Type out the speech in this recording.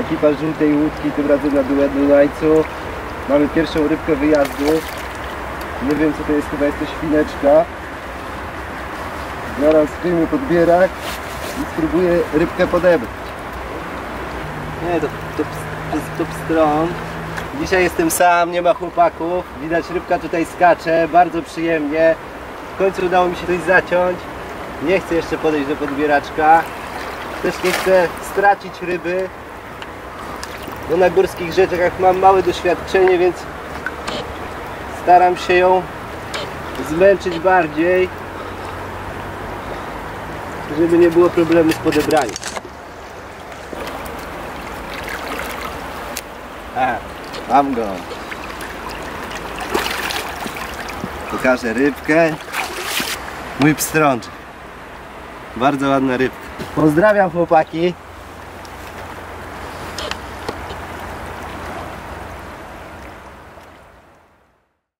ekipaż żółtej łódki, tym razem na Duna- Dunajcu. Mamy pierwszą rybkę wyjazdu. Nie wiem co to jest, chyba jest to świneczka. Zaraz zdejmę podbierak i spróbuję rybkę podebrać. Nie, to top, top stron. Dzisiaj jestem sam, nie ma chłopaków. Widać rybka tutaj skacze, bardzo przyjemnie. W końcu udało mi się coś zaciąć. Nie chcę jeszcze podejść do podbieraczka. Też nie chcę stracić ryby. Bo na górskich rzeczach mam małe doświadczenie, więc staram się ją zmęczyć bardziej, żeby nie było problemu z podebraniem. A, mam go. Pokażę rybkę. Mój pstrączek. Bardzo ładna rybka. Pozdrawiam chłopaki.